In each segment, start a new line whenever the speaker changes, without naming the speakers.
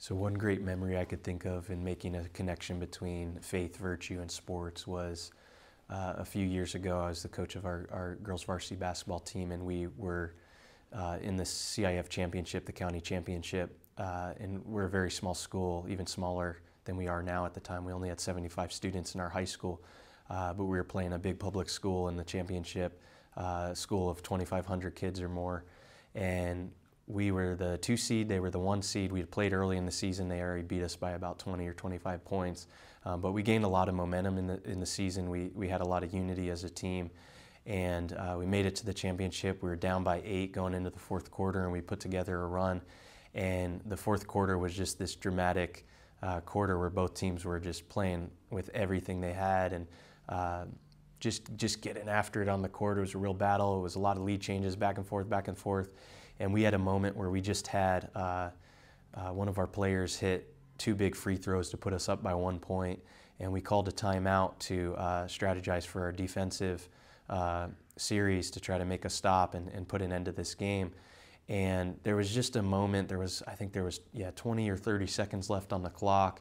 So, one great memory I could think of in making a connection between faith, virtue, and sports was uh, a few years ago. I was the coach of our, our girls varsity basketball team, and we were uh, in the CIF championship, the county championship. Uh, and we're a very small school, even smaller than we are now at the time. We only had 75 students in our high school, uh, but we were playing a big public school in the championship, uh, school of 2,500 kids or more. And we were the two seed, they were the one seed. We had played early in the season. They already beat us by about 20 or 25 points. Um, but we gained a lot of momentum in the, in the season. We, we had a lot of unity as a team. And uh, we made it to the championship. We were down by eight going into the fourth quarter, and we put together a run. And the fourth quarter was just this dramatic uh, quarter where both teams were just playing with everything they had and uh, just just getting after it on the court. It was a real battle. It was a lot of lead changes back and forth, back and forth. And we had a moment where we just had uh, uh, one of our players hit two big free throws to put us up by one point, and we called a timeout to uh, strategize for our defensive uh, series to try to make a stop and, and put an end to this game. And there was just a moment. There was, I think, there was yeah, 20 or 30 seconds left on the clock,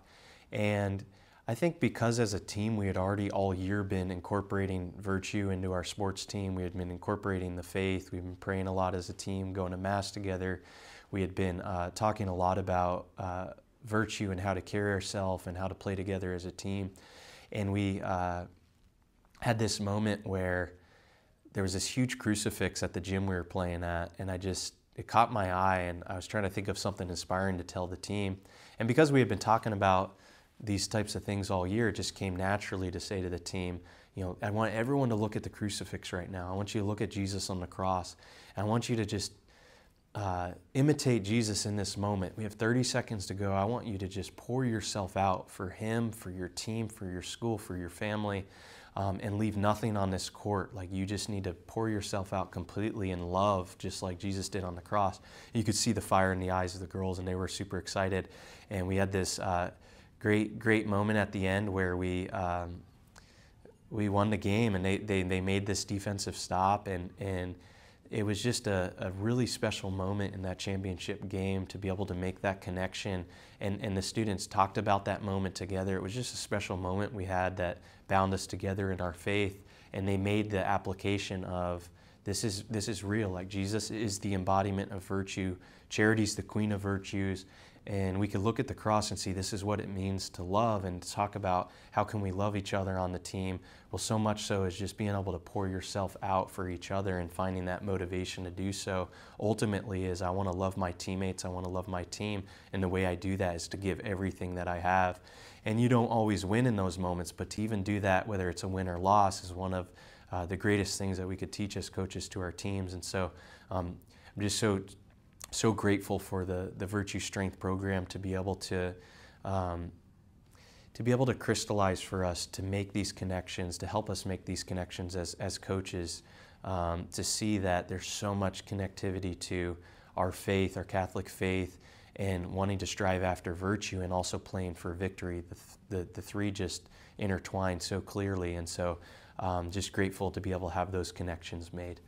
and I think because as a team we had already all year been incorporating virtue into our sports team, we had been incorporating the faith, we've been praying a lot as a team, going to Mass together. We had been uh, talking a lot about uh, virtue and how to carry ourselves and how to play together as a team. And we uh, had this moment where there was this huge crucifix at the gym we were playing at, and I just, it caught my eye, and I was trying to think of something inspiring to tell the team. And because we had been talking about these types of things all year, it just came naturally to say to the team, you know, I want everyone to look at the crucifix right now. I want you to look at Jesus on the cross. And I want you to just uh, imitate Jesus in this moment. We have 30 seconds to go. I want you to just pour yourself out for Him, for your team, for your school, for your family, um, and leave nothing on this court. Like you just need to pour yourself out completely in love, just like Jesus did on the cross. You could see the fire in the eyes of the girls, and they were super excited. And we had this. Uh, great great moment at the end where we um, we won the game and they, they, they made this defensive stop and and it was just a, a really special moment in that championship game to be able to make that connection. And, and the students talked about that moment together. It was just a special moment we had that bound us together in our faith. And they made the application of this is this is real. Like jesus is the embodiment of virtue. Charity's the queen of virtues and we could look at the cross and see this is what it means to love and talk about how can we love each other on the team. Well so much so is just being able to pour yourself out for each other and finding that motivation to do so. Ultimately is i want to love my teammates i want to love my team and the way i do that is to give everything that i have. And you don't always win in those moments but to even do that whether it's a win or loss is one of uh, the greatest things that we could teach as coaches to our teams. And so um, i'm just so so grateful for the, the Virtue Strength program to be able to um, to be able to crystallize for us to make these connections, to help us make these connections as, as coaches, um, to see that there's so much connectivity to our faith, our Catholic faith, and wanting to strive after virtue and also playing for victory. The, the, the three just intertwine so clearly, and so um, just grateful to be able to have those connections made.